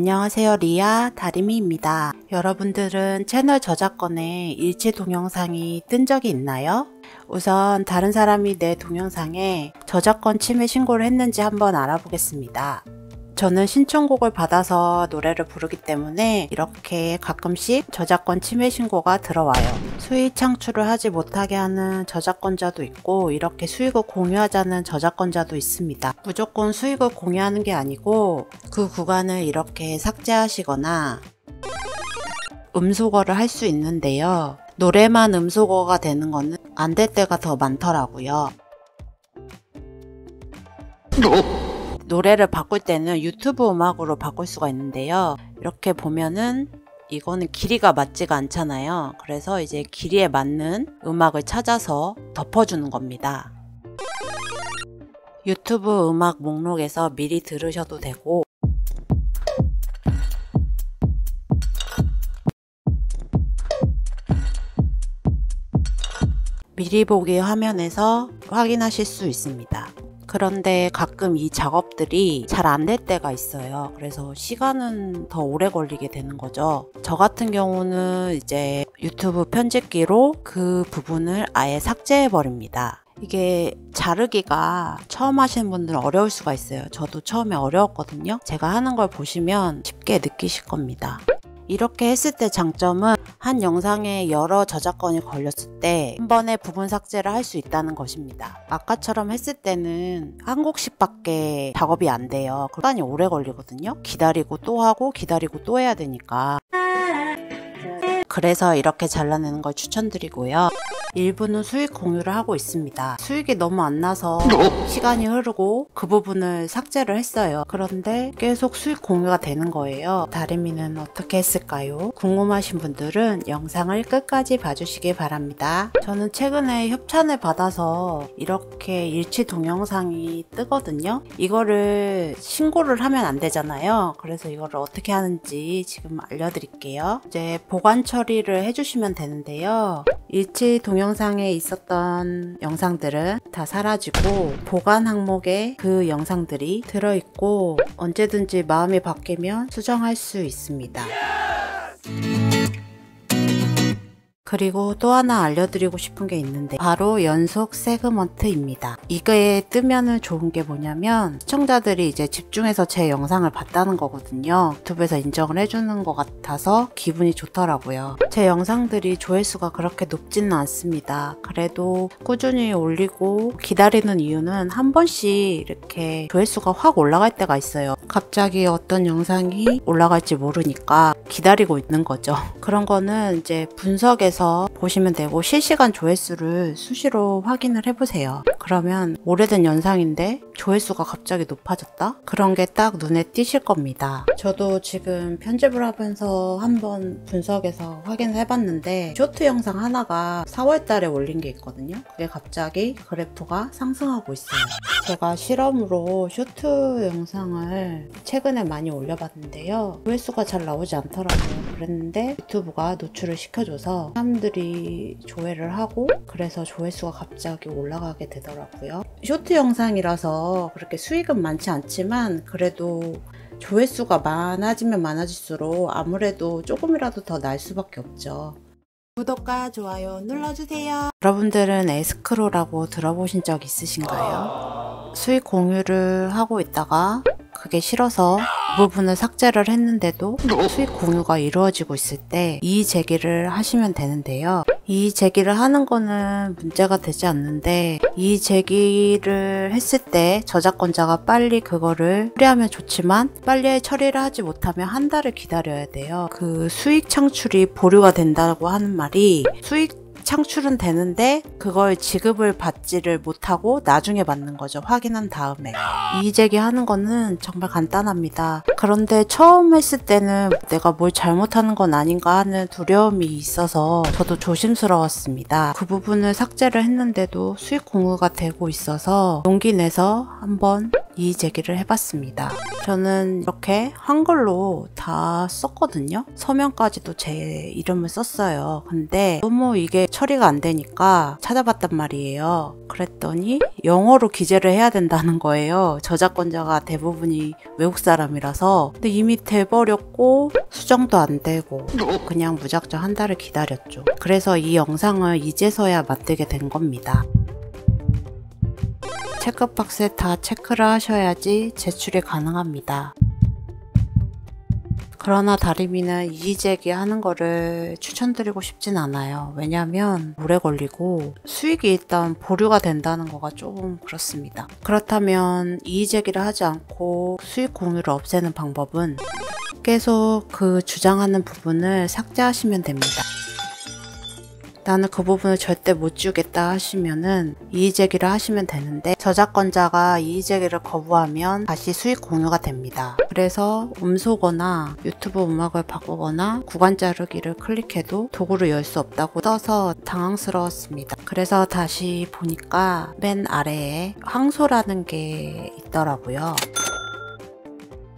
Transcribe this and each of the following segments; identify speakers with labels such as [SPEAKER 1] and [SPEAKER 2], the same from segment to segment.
[SPEAKER 1] 안녕하세요 리아 다리미입니다. 여러분들은 채널 저작권에 일치 동영상이 뜬 적이 있나요? 우선 다른 사람이 내 동영상에 저작권 침해 신고를 했는지 한번 알아보겠습니다. 저는 신청곡을 받아서 노래를 부르기 때문에 이렇게 가끔씩 저작권 침해 신고가 들어와요. 수익 창출을 하지 못하게 하는 저작권자도 있고 이렇게 수익을 공유하자는 저작권자도 있습니다. 무조건 수익을 공유하는 게 아니고 그 구간을 이렇게 삭제하시거나 음소거를 할 수 있는데요. 노래만 음소거가 되는 거는 안 될 때가 더 많더라고요. 노래를 바꿀 때는 유튜브 음악으로 바꿀 수가 있는데요. 이렇게 보면은 이거는 길이가 맞지가 않잖아요. 그래서 이제 길이에 맞는 음악을 찾아서 덮어주는 겁니다. 유튜브 음악 목록에서 미리 들으셔도 되고 미리 보기 화면에서 확인하실 수 있습니다. 그런데 가끔 이 작업들이 잘 안 될 때가 있어요. 그래서 시간은 더 오래 걸리게 되는 거죠. 저 같은 경우는 이제 유튜브 편집기로 그 부분을 아예 삭제해 버립니다. 이게 자르기가 처음 하시는 분들은 어려울 수가 있어요. 저도 처음에 어려웠거든요. 제가 하는 걸 보시면 쉽게 느끼실 겁니다. 이렇게 했을 때 장점은 한 영상에 여러 저작권이 걸렸을 때 한 번에 부분 삭제를 할 수 있다는 것입니다. 아까처럼 했을 때는 한 곡씩밖에 작업이 안 돼요. 시간이 오래 걸리거든요. 기다리고 또 하고 기다리고 또 해야 되니까. 그래서 이렇게 잘라내는 걸 추천드리고요. 일부는 수익 공유를 하고 있습니다. 수익이 너무 안 나서 시간이 흐르고 그 부분을 삭제를 했어요. 그런데 계속 수익 공유가 되는 거예요. 다리미는 어떻게 했을까요? 궁금하신 분들은 영상을 끝까지 봐주시기 바랍니다. 저는 최근에 협찬을 받아서 이렇게 일치 동영상이 뜨거든요. 이거를 신고를 하면 안 되잖아요. 그래서 이거를 어떻게 하는지 지금 알려드릴게요. 이제 보관 처 리를 해주시면 되는데요. 일치 동영상에 있었던 영상들은 다 사라지고 보관 항목에 그 영상들이 들어있고 언제든지 마음이 바뀌면 수정할 수 있습니다. 그리고 또 하나 알려드리고 싶은 게 있는데 바로 연속 세그먼트입니다. 이거에 뜨면은 좋은 게 뭐냐면 시청자들이 이제 집중해서 제 영상을 봤다는 거거든요. 유튜브에서 인정을 해주는 것 같아서 기분이 좋더라고요. 제 영상들이 조회수가 그렇게 높지는 않습니다. 그래도 꾸준히 올리고 기다리는 이유는 한 번씩 이렇게 조회수가 확 올라갈 때가 있어요. 갑자기 어떤 영상이 올라갈지 모르니까 기다리고 있는 거죠. 그런 거는 이제 분석에서 보시면 되고 실시간 조회수를 수시로 확인을 해보세요. 그러면 오래된 영상인데 조회수가 갑자기 높아졌다? 그런 게 딱 눈에 띄실 겁니다. 저도 지금 편집을 하면서 한번 분석해서 확인을 해봤는데 쇼트 영상 하나가 4월 달에 올린 게 있거든요. 그게 갑자기 그래프가 상승하고 있어요. 제가 실험으로 쇼트 영상을 최근에 많이 올려봤는데요. 조회수가 잘 나오지 않더라고요. 그랬는데 유튜브가 노출을 시켜줘서 사람들이 조회를 하고 그래서 조회수가 갑자기 올라가게 되더라고요. 쇼트 영상이라서 그렇게 수익은 많지 않지만 그래도 조회수가 많아지면 많아질수록 아무래도 조금이라도 더 날 수밖에 없죠. 구독과 좋아요 눌러주세요. 여러분들은 에스크로라고 들어보신 적 있으신가요? 수익 공유를 하고 있다가 그게 싫어서 그 부분을 삭제를 했는데도 수익 공유가 이루어지고 있을 때 이의 제기를 하시면 되는데요. 이의 제기를 하는 거는 문제가 되지 않는데 이의 제기를 했을 때 저작권자가 빨리 그거를 처리하면 좋지만 빨리 처리를 하지 못하면 한 달을 기다려야 돼요. 그 수익 창출이 보류가 된다고 하는 말이 수익 창출은 되는데 그걸 지급을 받지를 못하고 나중에 받는 거죠. 확인한 다음에. 이의제기 하는 거는 정말 간단합니다. 그런데 처음 했을 때는 내가 뭘 잘못하는 건 아닌가 하는 두려움이 있어서 저도 조심스러웠습니다. 그 부분을 삭제를 했는데도 수익 공유가 되고 있어서 용기 내서 한번 이의 제기를 해봤습니다. 저는 이렇게 한글로 다 썼거든요. 서명까지도 제 이름을 썼어요. 근데 너무 이게 처리가 안 되니까 찾아봤단 말이에요. 그랬더니 영어로 기재를 해야 된다는 거예요. 저작권자가 대부분이 외국 사람이라서. 근데 이미 돼버렸고 수정도 안 되고 그냥 무작정 한 달을 기다렸죠. 그래서 이 영상을 이제서야 만들게 된 겁니다. 체크박스에 다 체크를 하셔야지 제출이 가능합니다. 그러나 다리미는 이의제기 하는 거를 추천드리고 싶진 않아요. 왜냐면 오래 걸리고 수익이 일단 보류가 된다는 거가 조금 그렇습니다. 그렇다면 이의제기를 하지 않고 수익 공유를 없애는 방법은 계속 그 주장하는 부분을 삭제하시면 됩니다. 나는 그 부분을 절대 못 주겠다 하시면은 이의제기를 하시면 되는데 저작권자가 이의제기를 거부하면 다시 수익 공유가 됩니다. 그래서 음소거나 유튜브 음악을 바꾸거나 구간 자르기를 클릭해도 도구를 열 수 없다고 떠서 당황스러웠습니다. 그래서 다시 보니까 맨 아래에 항소라는 게 있더라고요.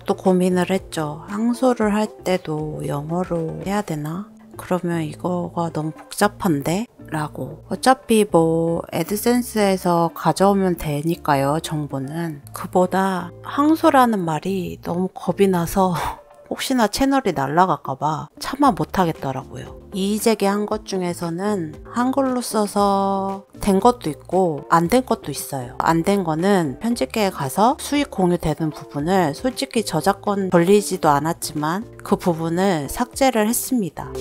[SPEAKER 1] 또 고민을 했죠. 항소를 할 때도 영어로 해야 되나? 그러면 이거가 너무 복잡한데? 라고. 어차피 뭐 애드센스에서 가져오면 되니까요, 정보는. 그보다 항소라는 말이 너무 겁이 나서 혹시나 채널이 날라갈까봐 차마 못하겠더라고요. 이의제기 한 것 중에서는 한글로 써서 된 것도 있고 안 된 것도 있어요. 안 된 거는 편집계에 가서 수익 공유되는 부분을 솔직히 저작권 걸리지도 않았지만 그 부분을 삭제를 했습니다.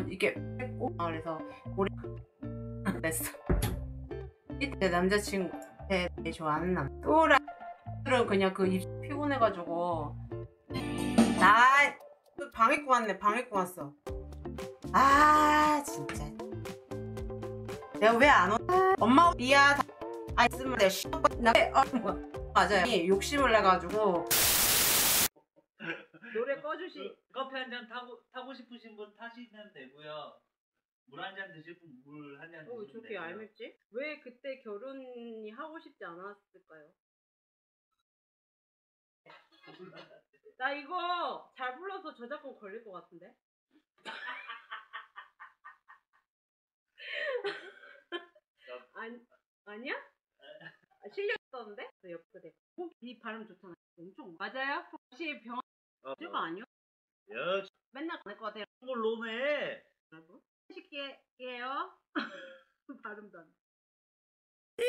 [SPEAKER 1] 그냥 이게 했고 그래서 올해 됐어. 이때 남자친구 제 제일 좋아하는 남. 또라들은 그냥 그 입 피곤해가지고 나 방해꾼 왔네 방해꾼 왔어. 아 진짜. 내가 왜 안 와? 엄마 미야 아 있으면 내가 쉬어 나 어, 뭐, 맞아요. 욕심을 내가지고 노래 꺼주시.
[SPEAKER 2] 그 커피 한 잔 타고 타고 싶으신 분 타시면 되고요. 물 한 잔 드실 분 물 한잔
[SPEAKER 3] 어,
[SPEAKER 2] 드시면 되고요.
[SPEAKER 3] 알맵지? 왜 그때 결혼이 하고 싶지 않았을까요? 나 이거 잘 불러서 저작권 걸릴 것 같은데? 아니, 아니야? 아, 실력 있었는데? 그 옆구리. 어, 이 발음 좋잖아. 엄청 맞아요? 혹시 병 제거 아니요?
[SPEAKER 2] 야,
[SPEAKER 3] 맨날 안할것 같아요.
[SPEAKER 2] 정말
[SPEAKER 3] 놈해. 뭐라고? 식기예요. 발음도 안 돼.